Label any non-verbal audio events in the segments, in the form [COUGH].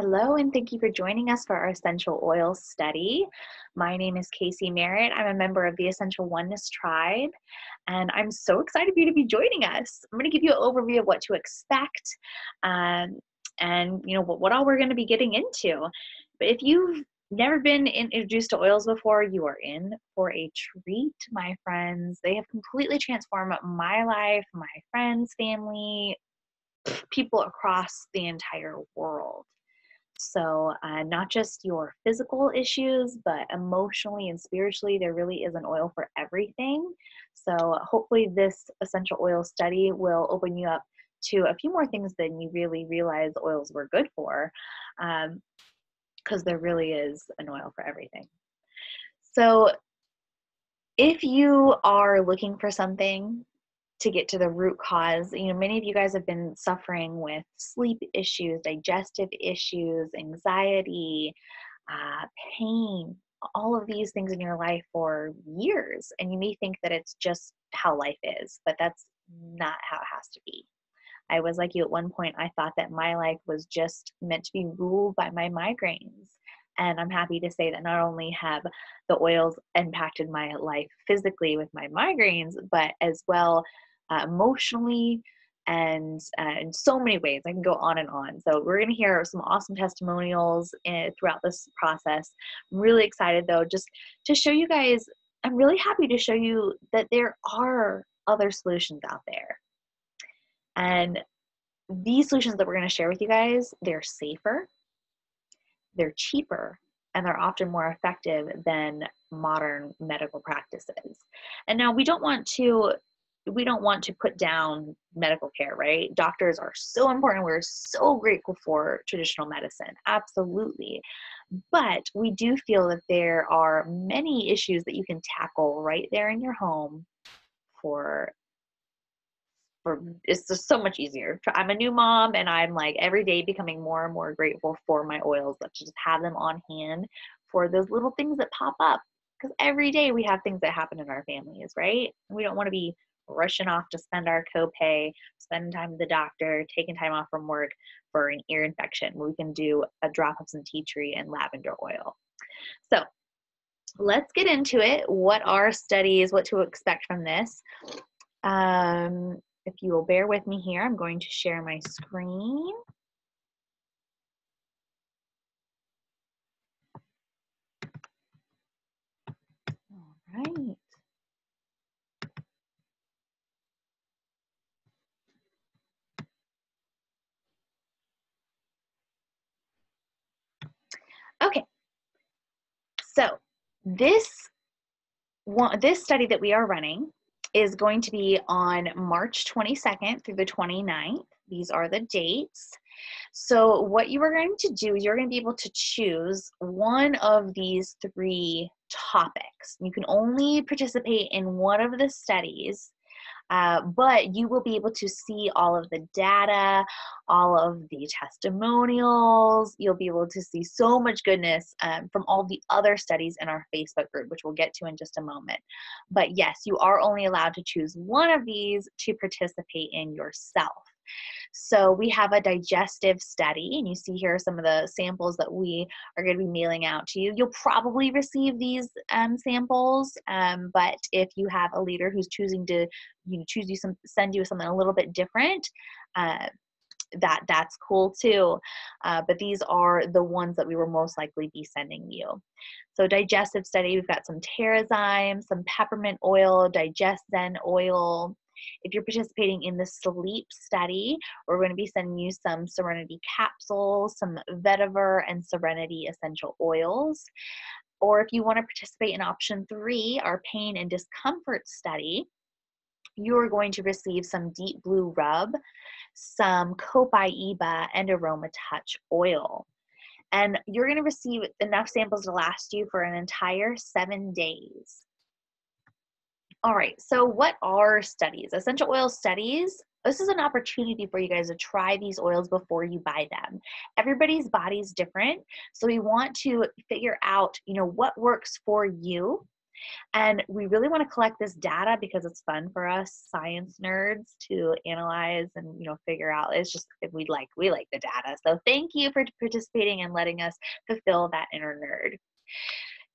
Hello, and thank you for joining us for our essential oil study. My name is Casey Merritt. I'm a member of the Essential Oneness Tribe, and I'm so excited for you to be joining us. I'm going to give you an overview of what to expect um, and you know what, what all we're going to be getting into. But if you've never been introduced to oils before, you are in for a treat, my friends. They have completely transformed my life, my friends, family, people across the entire world. So, uh, not just your physical issues, but emotionally and spiritually, there really is an oil for everything. So, hopefully, this essential oil study will open you up to a few more things than you really realize oils were good for, because um, there really is an oil for everything. So, if you are looking for something to get to the root cause. You know, many of you guys have been suffering with sleep issues, digestive issues, anxiety, uh, pain, all of these things in your life for years. And you may think that it's just how life is, but that's not how it has to be. I was like you at one point, I thought that my life was just meant to be ruled by my migraines. And I'm happy to say that not only have the oils impacted my life physically with my migraines, but as well uh, emotionally and uh, in so many ways. I can go on and on. So we're going to hear some awesome testimonials in, eh, throughout this process. I'm really excited though, just to show you guys. I'm really happy to show you that there are other solutions out there, and these solutions that we're going to share with you guys, they're safer, they're cheaper, and they're often more effective than modern medical practices. And now we don't want to we don't want to put down medical care, right? Doctors are so important. We're so grateful for traditional medicine, absolutely. But we do feel that there are many issues that you can tackle right there in your home for for it's just so much easier. I'm a new mom and I'm like every day becoming more and more grateful for my oils, that just have them on hand for those little things that pop up because every day we have things that happen in our families, right? We don't want to be rushing off to spend our copay, spending time with the doctor, taking time off from work for an ear infection. We can do a drop of some tea tree and lavender oil. So let's get into it. What are studies? What to expect from this? Um, if you will bear with me here, I'm going to share my screen. All right. Okay, so this one, this study that we are running is going to be on March 22nd through the 29th. These are the dates. So what you are going to do is you're going to be able to choose one of these three topics. You can only participate in one of the studies uh, but you will be able to see all of the data, all of the testimonials. You'll be able to see so much goodness um, from all the other studies in our Facebook group, which we'll get to in just a moment. But yes, you are only allowed to choose one of these to participate in yourself. So we have a digestive study, and you see here some of the samples that we are going to be mailing out to you. You'll probably receive these um, samples, um, but if you have a leader who's choosing to, you know, choose you some, send you something a little bit different. Uh, that that's cool too uh, but these are the ones that we will most likely be sending you so digestive study we've got some Terrazyme some peppermint oil DigestZen oil if you're participating in the sleep study, we're going to be sending you some Serenity capsules, some vetiver, and Serenity essential oils. Or if you want to participate in option three, our pain and discomfort study, you are going to receive some deep blue rub, some Copaiba, and Aroma Touch oil. And you're going to receive enough samples to last you for an entire seven days. All right, so what are studies? Essential oil studies. This is an opportunity for you guys to try these oils before you buy them. Everybody's body is different, so we want to figure out, you know, what works for you And we really want to collect this data because it's fun for us science nerds to analyze and you know figure out. It's just if we like we like the data. So thank you for participating and letting us fulfill that inner nerd.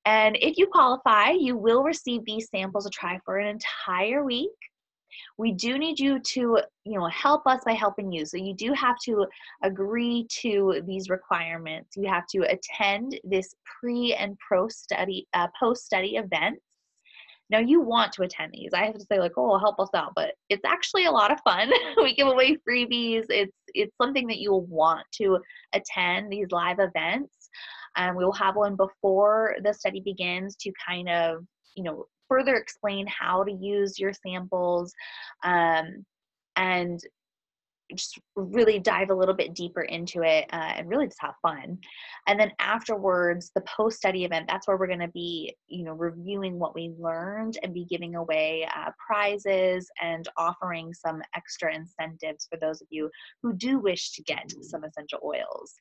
And if you qualify, you will receive these samples to try for an entire week. We do need you to you know help us by helping you. So you do have to agree to these requirements. You have to attend this pre and pro study uh, post study events now you want to attend these. I have to say like oh help us out but it's actually a lot of fun. [LAUGHS] We give away freebies. It's it's something that you'll want to attend these live events and we will have one before the study begins to kind of you know further explain how to use your samples um, and just really dive a little bit deeper into it uh, and really just have fun. And then afterwards the post study event that's where we're going to be you know reviewing what we learned and be giving away uh, prizes and offering some extra incentives for those of you who do wish to get some essential oils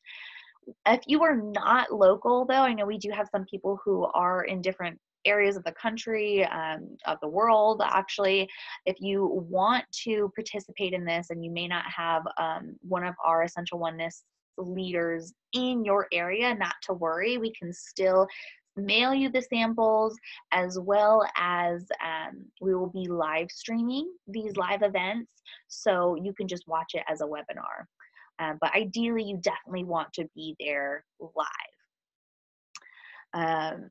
if you are not local though i know we do have some people who are in different areas of the country, um, of the world, actually. If you want to participate in this and you may not have um, one of our Essential Oneness leaders in your area, not to worry, we can still mail you the samples as well as um, we will be live streaming these live events so you can just watch it as a webinar. Um, but ideally, you definitely want to be there live. Um,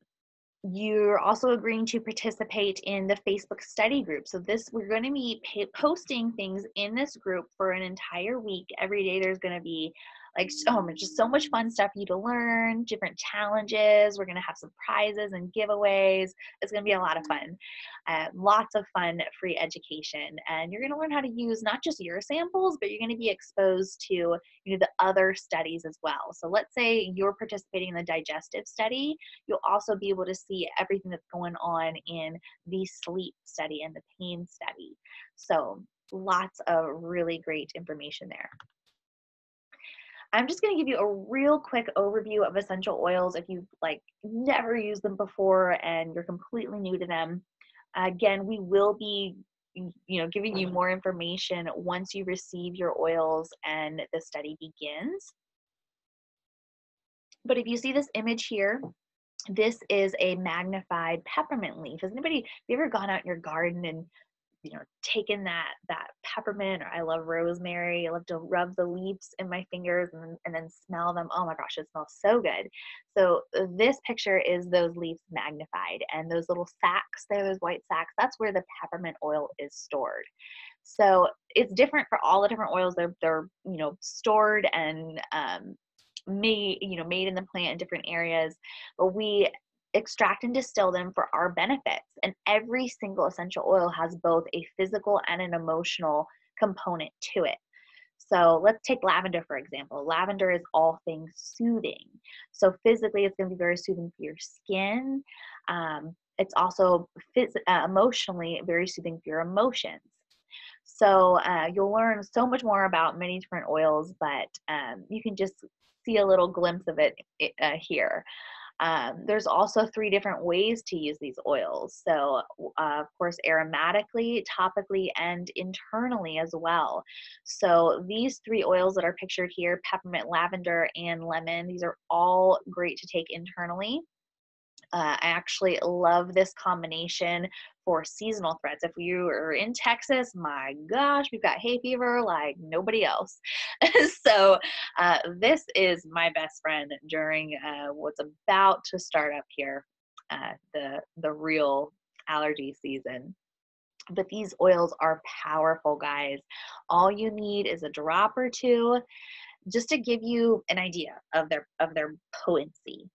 you're also agreeing to participate in the Facebook study group. So this we're going to be posting things in this group for an entire week. Every day there's going to be like so much just so much fun stuff for you to learn different challenges we're going to have some prizes and giveaways it's going to be a lot of fun uh, lots of fun free education and you're going to learn how to use not just your samples but you're going to be exposed to you know the other studies as well so let's say you're participating in the digestive study you'll also be able to see everything that's going on in the sleep study and the pain study so lots of really great information there I'm just going to give you a real quick overview of essential oils if you've like never used them before and you're completely new to them. Again, we will be you know giving you more information once you receive your oils and the study begins. But if you see this image here, this is a magnified peppermint leaf. Has anybody have you ever gone out in your garden and you know taken that that peppermint or i love rosemary i love to rub the leaves in my fingers and, and then smell them. Oh my gosh it smells so good. So uh, this picture is those leaves magnified and those little sacks there those white sacks that's where the peppermint oil is stored. So it's different for all the different oils. They're they're you know stored and um, made you know made in the plant in different areas but we extract and distill them for our benefits. And every single essential oil has both a physical and an emotional component to it. So let's take lavender for example. Lavender is all things soothing. So physically, it's going to be very soothing for your skin. Um, it's also phys- uh, emotionally very soothing for your emotions. So uh, you'll learn so much more about many different oils, but um, you can just see a little glimpse of it uh, here. Um, there's also three different ways to use these oils. So, uh, of course, aromatically, topically, and internally as well. So, these three oils that are pictured here peppermint, lavender, and lemon these are all great to take internally. Uh, I actually love this combination for seasonal threats. If you are in Texas, my gosh, we've got hay fever like nobody else. [LAUGHS] so uh, this is my best friend during uh, what's about to start up here, uh, the the real allergy season. But these oils are powerful, guys. All you need is a drop or two, just to give you an idea of their of their potency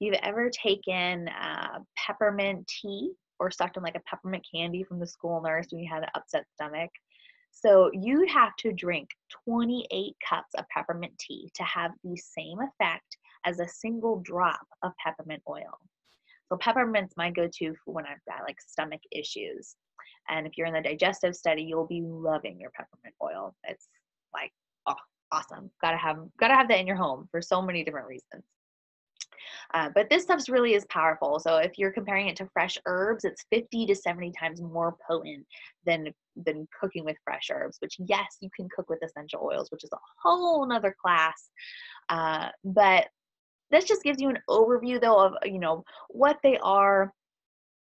you've ever taken uh, peppermint tea or sucked on like a peppermint candy from the school nurse when you had an upset stomach. So you'd have to drink 28 cups of peppermint tea to have the same effect as a single drop of peppermint oil. So peppermint's my go-to for when I've got like stomach issues. And if you're in the digestive study, you'll be loving your peppermint oil. It's like oh, awesome. Gotta have gotta have that in your home for so many different reasons. Uh, but this stuff's really is powerful. So if you're comparing it to fresh herbs, it's 50 to 70 times more potent than than cooking with fresh herbs. Which yes, you can cook with essential oils, which is a whole nother class. Uh, but this just gives you an overview though of you know what they are.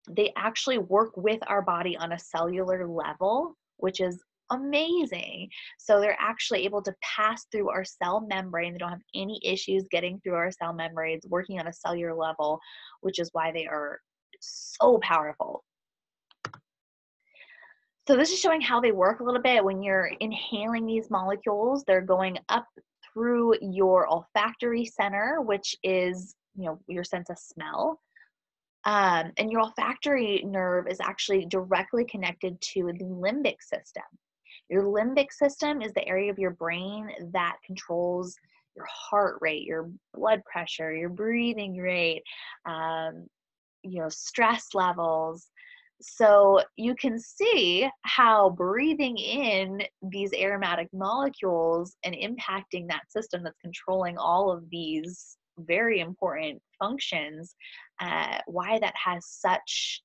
They actually work with our body on a cellular level, which is amazing. So they're actually able to pass through our cell membrane. They don't have any issues getting through our cell membranes, working on a cellular level, which is why they are so powerful. So this is showing how they work a little bit. When you're inhaling these molecules, they're going up through your olfactory center, which is you know your sense of smell. Um, and your olfactory nerve is actually directly connected to the limbic system. Your limbic system is the area of your brain that controls your heart rate, your blood pressure, your breathing rate, um, you know, stress levels. So you can see how breathing in these aromatic molecules and impacting that system that's controlling all of these very important functions, uh, why that has such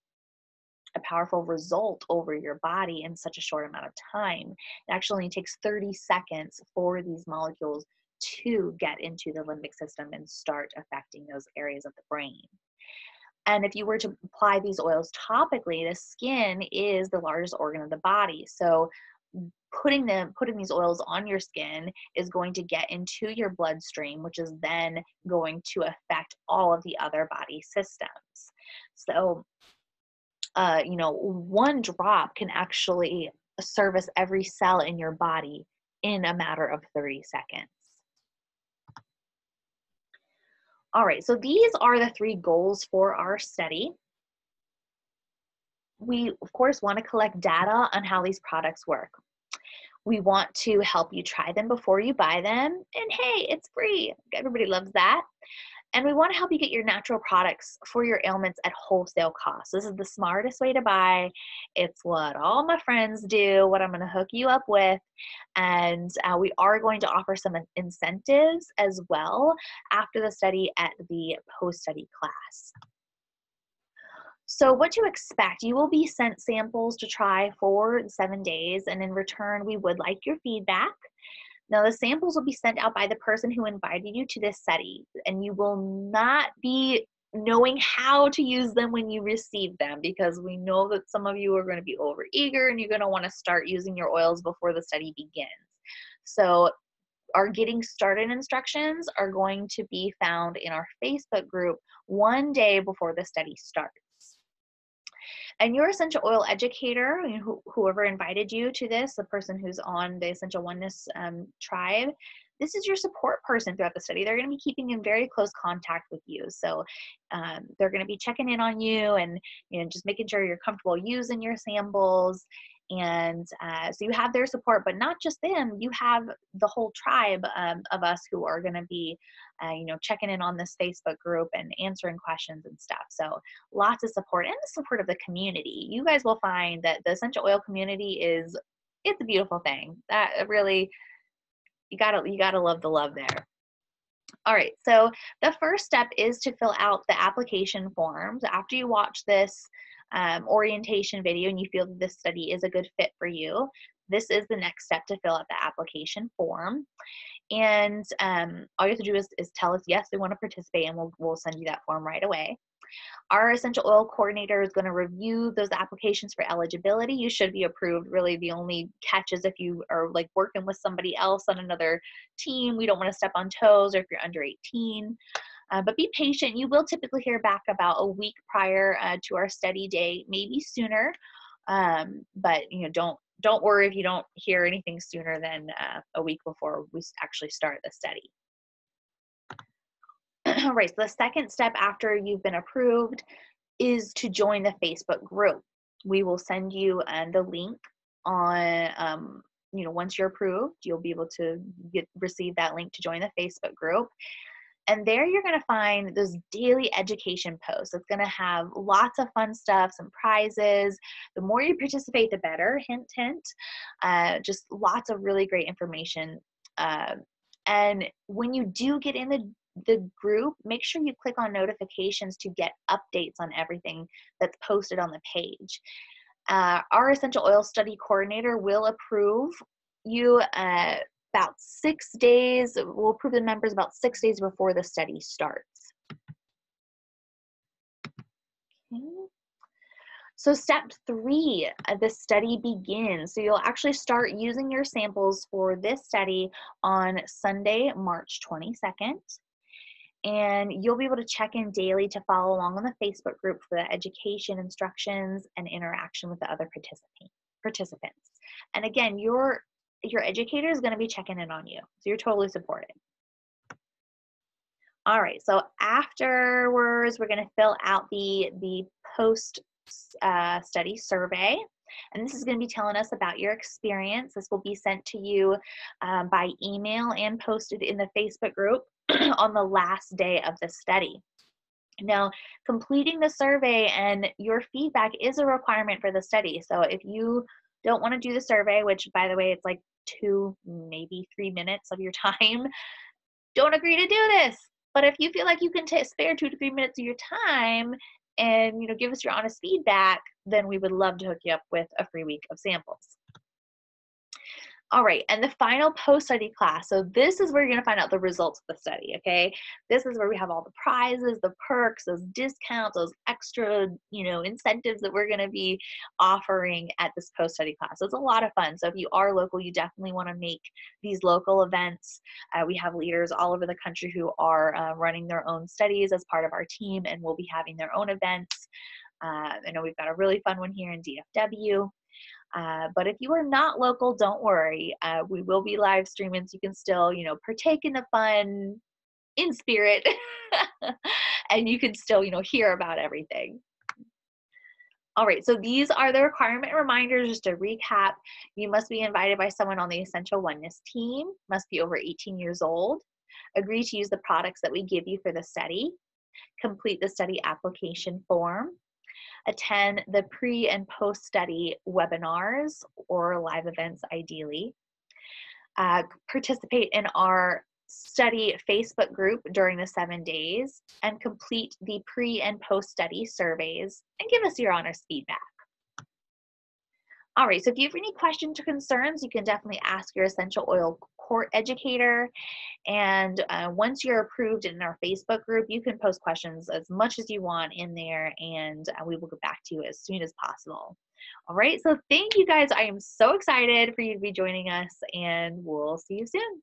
powerful result over your body in such a short amount of time. It actually only takes 30 seconds for these molecules to get into the limbic system and start affecting those areas of the brain. And if you were to apply these oils topically, the skin is the largest organ of the body. So putting them putting these oils on your skin is going to get into your bloodstream which is then going to affect all of the other body systems so uh, you know, one drop can actually service every cell in your body in a matter of 30 seconds. All right, so these are the three goals for our study. We, of course, want to collect data on how these products work. We want to help you try them before you buy them. And hey, it's free. Everybody loves that. And we want to help you get your natural products for your ailments at wholesale cost. This is the smartest way to buy. It's what all my friends do, what I'm going to hook you up with. And uh, we are going to offer some incentives as well after the study at the post study class. So, what to expect? You will be sent samples to try for seven days, and in return, we would like your feedback. Now, the samples will be sent out by the person who invited you to this study, and you will not be knowing how to use them when you receive them because we know that some of you are going to be over eager and you're going to want to start using your oils before the study begins. So, our getting started instructions are going to be found in our Facebook group one day before the study starts. And your essential oil educator, whoever invited you to this, the person who's on the Essential Oneness um, tribe, this is your support person throughout the study. They're going to be keeping in very close contact with you. So um, they're going to be checking in on you and you know just making sure you're comfortable using your samples and uh, so you have their support but not just them you have the whole tribe um, of us who are going to be uh, you know checking in on this facebook group and answering questions and stuff. So lots of support and the support of the community. You guys will find that the essential oil community is it's a beautiful thing. That really you gotta you gotta love the love there. All right, so the first step is to fill out the application forms. After you watch this um, orientation video and you feel that this study is a good fit for you, this is the next step to fill out the application form. And um, all you have to do is, is tell us, yes, we want to participate, and we'll, we'll send you that form right away. Our essential oil coordinator is going to review those applications for eligibility. You should be approved. Really, the only catch is if you are like working with somebody else on another team. We don't want to step on toes, or if you're under 18. Uh, but be patient. You will typically hear back about a week prior uh, to our study day, maybe sooner. Um, but you know, don't don't worry if you don't hear anything sooner than uh, a week before we actually start the study. All [CLEARS THROAT] right. So the second step after you've been approved is to join the Facebook group. We will send you uh, the link on um, you know once you're approved you'll be able to get receive that link to join the facebook group and there you're going to find those daily education posts. It's going to have lots of fun stuff, some prizes. The more you participate, the better. Hint, hint. Uh, just lots of really great information. Uh, and when you do get in the the group, make sure you click on notifications to get updates on everything that's posted on the page. Uh, our essential oil study coordinator will approve you uh, about six days, we'll approve the members about six days before the study starts. Okay. So step three, the study begins. So you'll actually start using your samples for this study on Sunday, March 22nd. And you'll be able to check in daily to follow along on the Facebook group for the education, instructions, and interaction with the other participant, participants. And again, your, your educator is going to be checking in on you. So you're totally supported. All right, so afterwards, we're going to fill out the, the post uh, study survey. And this is going to be telling us about your experience. This will be sent to you um, by email and posted in the Facebook group [CLEARS THROAT] on the last day of the study. Now, completing the survey and your feedback is a requirement for the study. So if you don't want to do the survey, which by the way, it's like two, maybe three minutes of your [LAUGHS] time, don't agree to do this. But if you feel like you can t- spare two to three minutes of your time and you know give us your honest feedback then we would love to hook you up with a free week of samples all right, and the final post-study class. So this is where you're gonna find out the results of the study, okay? This is where we have all the prizes, the perks, those discounts, those extra, you know, incentives that we're gonna be offering at this post-study class. So it's a lot of fun. So if you are local, you definitely wanna make these local events. Uh, we have leaders all over the country who are uh, running their own studies as part of our team and will be having their own events. Uh, I know we've got a really fun one here in DFW. Uh, but if you are not local, don't worry. Uh, we will be live streaming, so you can still, you know, partake in the fun in spirit, [LAUGHS] and you can still, you know, hear about everything. All right, so these are the requirement reminders. Just to recap, you must be invited by someone on the Essential Oneness team, must be over 18 years old, agree to use the products that we give you for the study, complete the study application form, attend the pre and post study webinars or live events ideally, uh, participate in our study Facebook group during the seven days, and complete the pre and post study surveys and give us your honest feedback. All right, so if you have any questions or concerns, you can definitely ask your essential oil educator. And uh, once you're approved in our Facebook group, you can post questions as much as you want in there, and uh, we will get back to you as soon as possible. All right, so thank you guys. I am so excited for you to be joining us, and we'll see you soon.